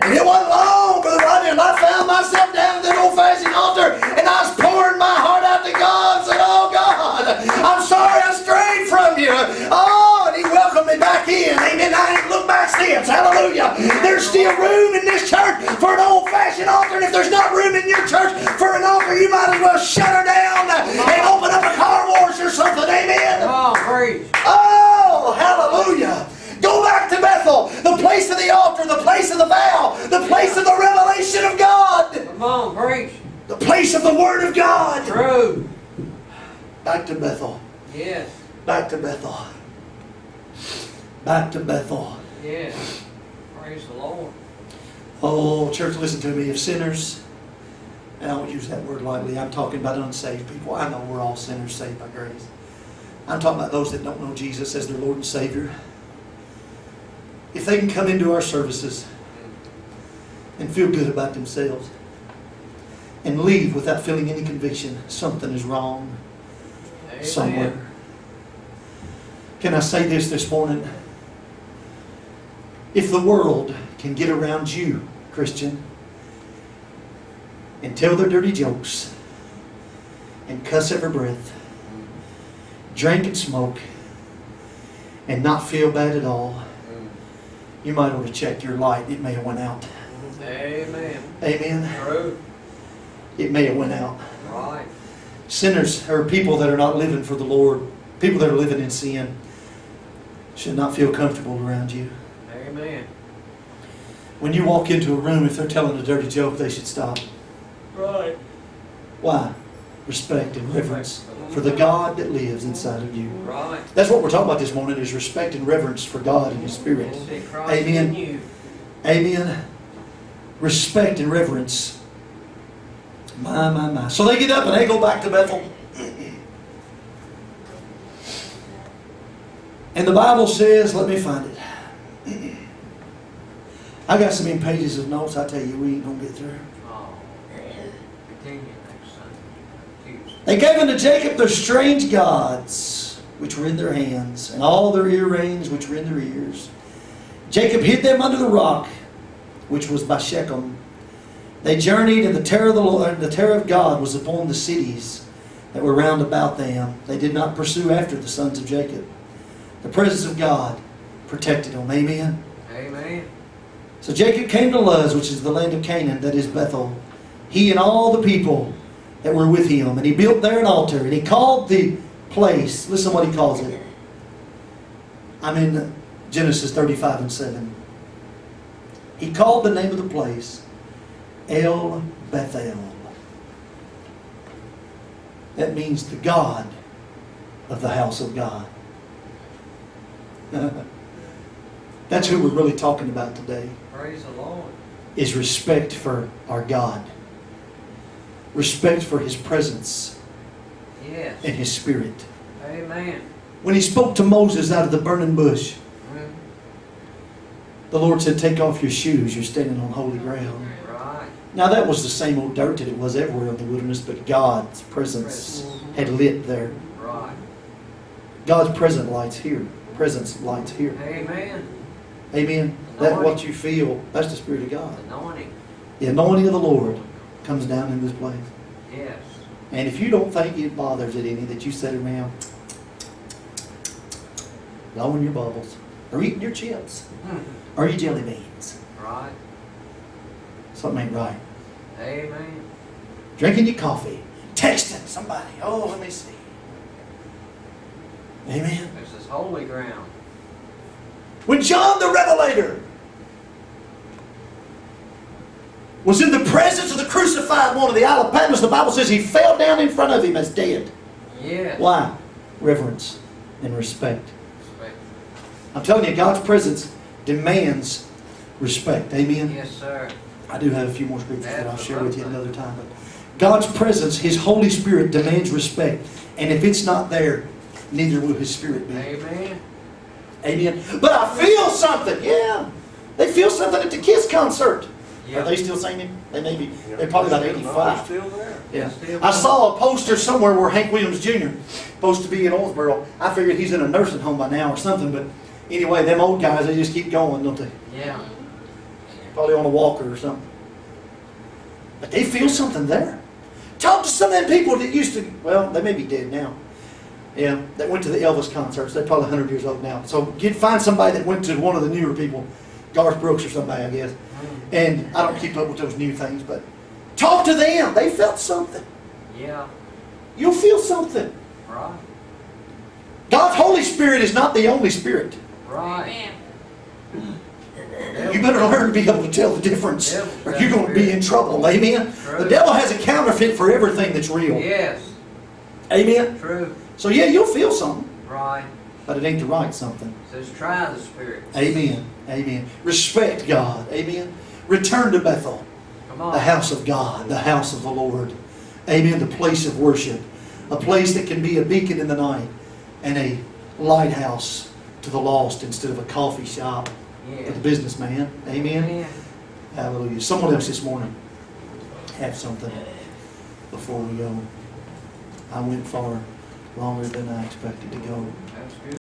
S1: And it wasn't long, Brother Rodney, and I found myself down at that old-fashioned altar, and I was pouring my heart out to God, saying, Oh, God, I'm sorry I strayed from you. Oh, and me back in. Amen. I ain't looked back since. Hallelujah. There's still room in this church for an old-fashioned altar, and if there's not room in your church for an altar, you might as well shut her down and open up a car wash or something. Amen.
S2: Come on, preach.
S1: Oh, hallelujah. Go back to Bethel, the place of the altar, the place of the vow, the place of the revelation of God,
S2: Come on, preach.
S1: the place of the Word of God.
S2: True.
S1: Back to Bethel,
S2: Yes.
S1: back to Bethel, back to Bethel.
S2: Yes. Praise the Lord.
S1: Oh, church, listen to me. If sinners, and I don't use that word lightly, I'm talking about unsaved people. I know we're all sinners saved by grace. I'm talking about those that don't know Jesus as their Lord and Savior. If they can come into our services and feel good about themselves and leave without feeling any conviction, something is wrong
S2: Amen.
S1: somewhere. Can I say this this morning? If the world can get around you, Christian, and tell their dirty jokes, and cuss every breath, drink and smoke, and not feel bad at all, you might want to check your light. It may have went out.
S2: Amen.
S1: Amen.
S2: True.
S1: It may have went out.
S2: Right.
S1: Sinners or people that are not living for the Lord, people that are living in sin, should not feel comfortable around you.
S2: Amen.
S1: When you walk into a room, if they're telling a dirty joke, they should stop.
S2: Right.
S1: Why? Respect and reverence for the God that lives inside of you.
S2: Right.
S1: That's what we're talking about this morning is respect and reverence for God and His Spirit. Amen. Amen. Respect and reverence. My, my, my. So they get up and they go back to Bethel. And the Bible says, let me find it. I got so many pages of notes, I tell you, we ain't going to get through. They gave unto Jacob their strange gods, which were in their hands, and all their earrings, which were in their ears. Jacob hid them under the rock, which was by Shechem. They journeyed, and the terror of the Lord, the terror of God was upon the cities that were round about them. They did not pursue after the sons of Jacob. The presence of God protected them. Amen.
S2: Amen.
S1: So Jacob came to Luz, which is the land of Canaan, that is Bethel. He and all the people that were with him. And he built there an altar. And he called the place, listen what he calls it. I'm in Genesis 35 and 7. He called the name of the place El Bethel. That means the God of the house of God. That's who we're really talking about today
S2: Praise the Lord.
S1: is respect for our God. Respect for His presence
S2: Yes.
S1: and His Spirit.
S2: Amen.
S1: When He spoke to Moses out of the burning bush,
S2: Mm.
S1: the Lord said, Take off your shoes, you're standing on holy ground.
S2: Right.
S1: Now that was the same old dirt that it was everywhere in the wilderness, but God's presence had lit there.
S2: Right.
S1: God's presence lights here. Presence lights here.
S2: Amen.
S1: Amen. That what you feel, that's the Spirit of God.
S2: Anointing.
S1: The anointing of the Lord comes down in this place.
S2: Yes.
S1: And if you don't think it bothers it any that you sit around blowing your bubbles or eating your chips or your jelly beans,
S2: Right.
S1: something ain't right.
S2: Amen.
S1: Drinking your coffee, texting somebody. Oh, let me see. Amen.
S2: This is holy ground.
S1: When John the Revelator was in the presence of the crucified one of the Isle of Patmos, the Bible says he fell down in front of him as dead.
S2: Yes.
S1: Why? Reverence and respect.
S2: Respect.
S1: I'm telling you, God's presence demands respect. Amen.
S2: Yes, sir.
S1: I do have a few more scriptures that I'll share with you another time. But God's presence, His Holy Spirit demands respect. And if it's not there, neither will His Spirit be.
S2: Amen.
S1: Amen. But I feel something. Yeah. They feel something at the Kiss concert. Are they still singing? They may be. They're probably about
S4: They're
S1: 85.
S4: Still there.
S1: Yeah.
S2: Still
S1: I saw a poster somewhere where Hank Williams Jr. supposed to be in Owensboro. I figured he's in a nursing home by now or something. But anyway, them old guys, they just keep going, don't they?
S2: Yeah.
S1: Probably on a walker or something. But they feel something there. Talk to some of them people that used to, well, they may be dead now. Yeah, that went to the Elvis concerts. They're probably 100 years old now. So get find somebody that went to one of the newer people, Garth Brooks or somebody, I guess. And I don't keep up with those new things, but talk to them. They felt something.
S2: Yeah.
S1: You'll feel something.
S2: Right.
S1: God's Holy Spirit is not the only Spirit.
S2: Right.
S1: You better learn to be able to tell the difference, or you're going to be in trouble. Amen. The devil has a counterfeit for everything that's real.
S2: Yes.
S1: Amen.
S2: True.
S1: So yeah, you'll feel something,
S2: Right.
S1: but it ain't the right something.
S2: Says try the spirit.
S1: Amen. Amen. Respect God. Amen. Return to Bethel,
S2: Come
S1: the house of God, the house of the Lord. Amen. The place of worship, a place that can be a beacon in the night and a lighthouse to the lost instead of a coffee shop for
S2: Yeah.
S1: the businessman. Amen.
S2: Amen.
S1: Hallelujah. Someone else this morning have something before we go. I went far longer than I expected to go.